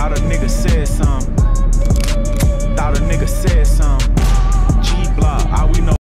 thought a nigga said something.